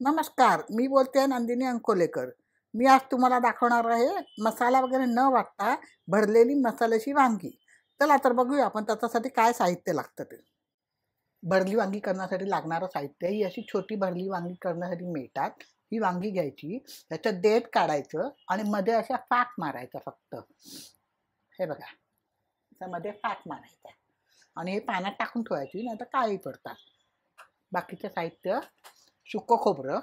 नमस्कार मी बोलते नंदिनी अंकोलेकर. मी आज तुम्हाला दाखवणार आहे मसाला वगैरे न वाटता भरलेली मसाल्याची वांगी. चला तर बघूया आपण त्याच्यासाठी काय साहित्य लागतं ते. भरली वांगी करण्यासाठी लागणारं साहित्य ही अशी छोटी भरली वांगी करण्यासाठी मिळतात. ही वांगी घ्यायची त्याचं देठ काढायचं आणि मध्ये अशा फाक मारायचा फक्त. हे बघा त्यामध्ये फाक मारायचा. आणि हे पाण्यात टाकून ठेवायची नाही तर काळी पडतात. बाकीचं साहित्य सुकं खोबरं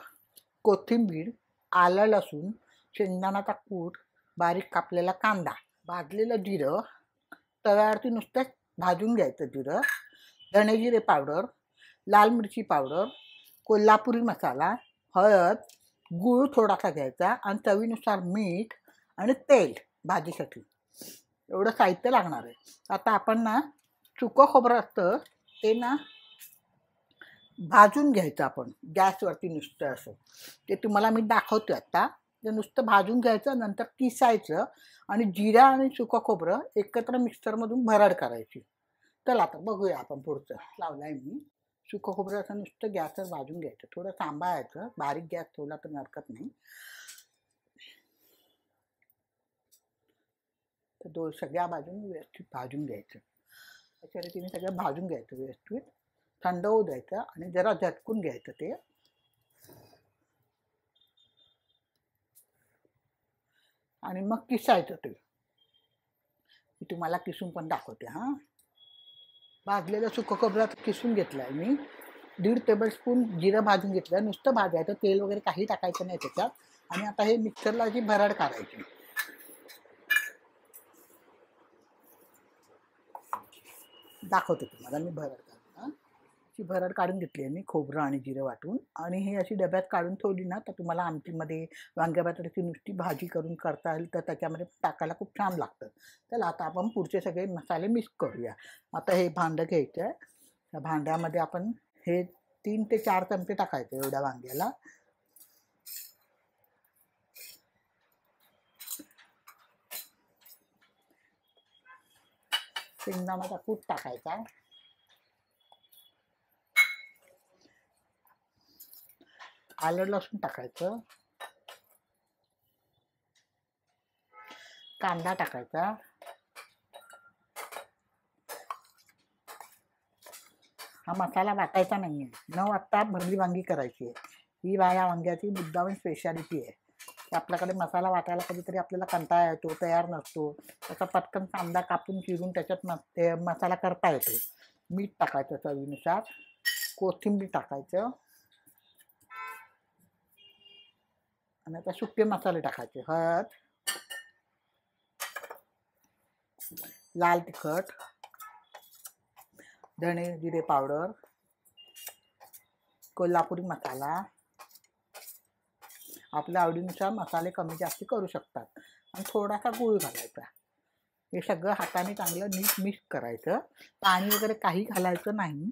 कोथिंबीर आलं लसूण शेंगदाण्याचा कूट बारीक कापलेला कांदा भाजलेलं जिरं तव्यावरती नुसतंच भाजून घ्यायचं जिरं धणे जिरे पावडर लाल मिरची पावडर कोल्हापुरी मसाला हळद गूळ थोडासा घ्यायचा आणि चवीनुसार मीठ आणि तेल भाजीसाठी. एवढं साहित्य लागणार आहे. आता आपण ना सुकं खोबरं असतं ते ना भाजून घ्यायचं आपण. गॅसवरती नुसतं असं. ते तुम्हाला मी दाखवतो आता. ते नुसतं भाजून घ्यायचं नंतर किसायचं आणि जिरा आणि सुकं खोबरं एकत्र मिक्सरमधून भरड करायची. चला आता बघूया आपण पुढचं. लावलं आहे मी. सुकं खोबरं असं नुसतं गॅसवर भाजून घ्यायचं. थोडं सांभाळायचं. बारीक गॅस ठेवला तर हरकत नाही. तर दो सगळ्या बाजून व्यवस्थित भाजून घ्यायचं. अशा रीतीने सगळं भाजून घ्यायचं व्यवस्थित. थंड होऊ द्यायचं आणि जरा झटकून घ्यायचं ते. आणि मग किसायचं ते. मी तुम्हाला किसून पण दाखवते हां. भाजलेलं सुकं खोबरं किसून घेतलं आहे मी. दीड टेबलस्पून जिरं भाजून घेतलं. नुसतं भाजायचं तेल वगैरे काही टाकायचं नाही त्याच्यात. आणि आता हे मिक्सरला जी भरड काढायची. दाखवते तुम्हाला मी भरड. ची भरड काढून घेतली आहे मी खोबरं आणि जिरं वाटून. आणि हे अशी डब्यात काढून ठेवली ना तर तुम्हाला आमटीमध्ये वांग्या बटाट्याची नुसती भाजी करून करता येईल तर त्याच्यामध्ये टाकायला खूप छान लागतं. चला आता आपण पुढचे सगळे मसाले मिक्स करूया. आता हे भांडं घ्यायचं आहे. त्या भांड्यामध्ये आपण हे तीन ते चार चमचे टाकायचे एवढ्या वांग्याला. शेंगदाण्याचा कूट टाकायचा. आलं लसूण टाकायचं. कांदा टाकायचा. हा मसाला वाटायचा नाही आहे न वाटता भरली वांगी करायची आहे. ही वा या वांग्याची मुद्दाम स्पेशालिटी आहे. की आपल्याकडे मसाला वाटायला कधीतरी आपल्याला कंटाळा येतो तयार नसतो. त्याचा पटकन कांदा कापून चिरून त्याच्यात म मसाला करता येतो. मीठ टाकायचं चवीनुसार. कोथिंबीर टाकायचं. आणि आता सुके मसाले टाकायचे. हळद लाल तिखट धणे जिरे पावडर कोल्हापुरी मसाला. आपल्या आवडीनुसार मसाले कमी जास्त करू शकतात. आणि थोडासा गूळ घालायचा. हे सगळं हाताने चांगलं नीट मिक्स करायचं. पाणी वगैरे काही घालायचं नाही.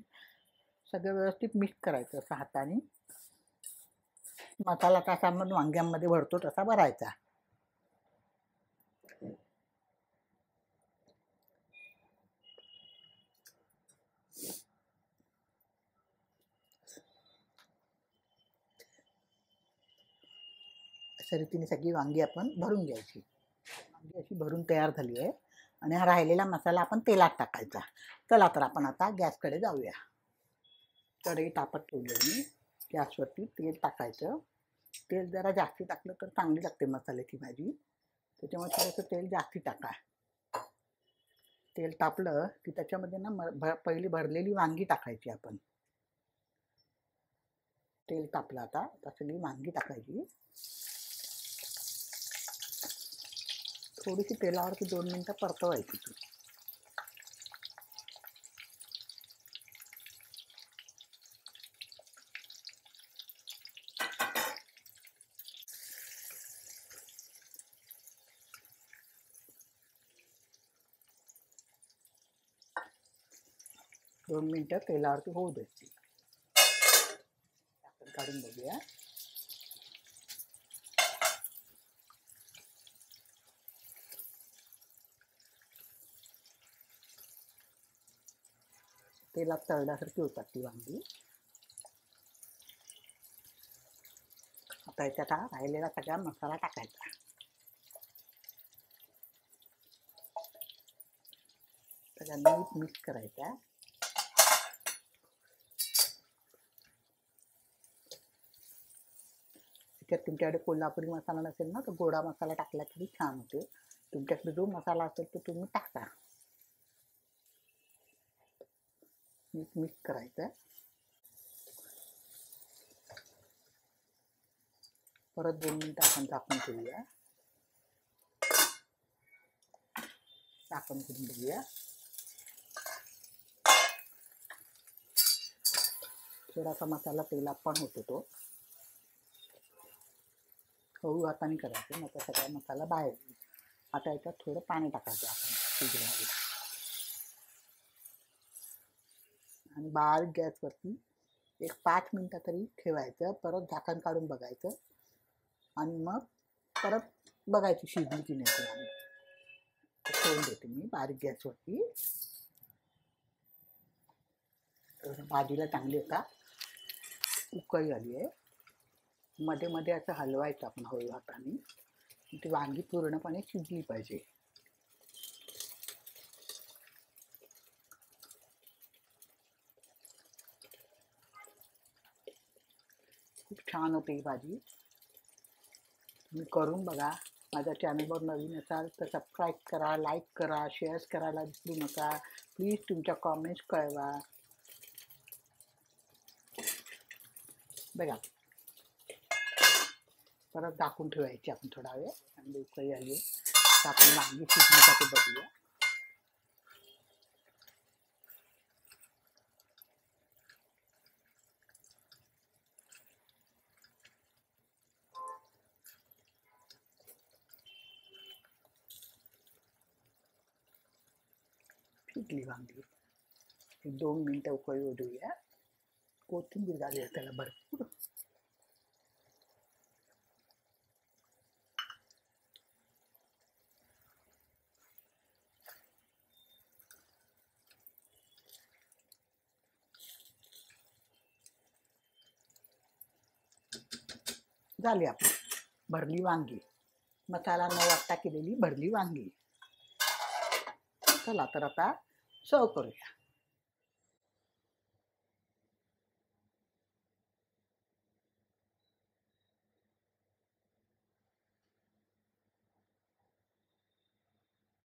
सगळं व्यवस्थित मिक्स करायचं असं हाताने. मसाला कसा आपण वांग्यांमध्ये भरतो तसा भरायचा. अशा रीतीने सगळी वांगी आपण भरून घ्यायची. वांगी अशी भरून तयार झाली आहे आणि हा राहिलेला मसाला आपण तेलात टाकायचा. चला तर आपण आता गॅसकडे जाऊया. कढई तापत ठेवली मी. गॅसवरती तेल टाकायचं. तेल जरा जास्ती टाकलं तर चांगली लागते मसाल्याची भाजी. त्याच्यामुळे थोडंसं तेल जास्ती टाका. तेल तापलं की त्याच्यामध्ये ना म भ पहिली भरलेली वांगी टाकायची आपण. तेल तापलं आता आता सगळी वांगी टाकायची. थोडीशी तेलावरती दोन मिनटं परतवायची ती. दोन मिनटं तेलावरती होऊ द्यायची आपण काढून बघूया. तेलात तळल्यासारखी होतात ती वांगी. आता याच्यात हा राहिलेला सगळा मसाला टाकायचा. सगळा नीट मिक्स करायचा जर तुमच्याकडे कोल्हापुरी मसाला नसेल ना तर गोडा मसाला टाकला तरी छान होते. तुमच्याकडे जो मसाला असेल तो तुम्ही टाका. नीट मिक्स करायचं परत दोन मिनिटं आपण झाकून ठेवूया. झाकण करून ठेवूया. थोडासा मसाला तेलात पण होतो तो. हळू हाताने करायचं मग सगळा मसाला बाहेर आता याच्यात थोडं पाणी टाकायचं आपण शिजवायला आणि बारीक गॅसवरती एक पाच मिनटं तरी ठेवायचं परत झाकण काढून बघायचं. आणि मग परत बघायची शिजली की नाही ती आम्ही. ठेवून देते मी बारीक गॅसवरती. भाजीला चांगली का उकळी आली आहे. मध्ये मध्ये असं हलवायचं आपण हळू हाताने. ती वांगी पूर्णपणे शिजली पाहिजे. खूप छान होते ही भाजी. तुम्ही करून बघा. माझ्या चॅनलवर नवीन असाल तर सबस्क्राईब करा लाईक करा शेअर्स करायला विसरू नका. प्लीज तुमच्या कॉमेंट्स कळवा. बघा. परत दाखवून ठेवायची आपण थोडा वेळ. आणि उकळी आली. आपण वांगी ते बघूया. शिजली वांगी. दोन मिनटं उकळी ओढूया. कोथिंबीर झाली त्याला भरपूर. झाली आपली भरली वांगी. मसाला न वाटता केलेली भरली वांगी. चला तर आता सर्व करूया.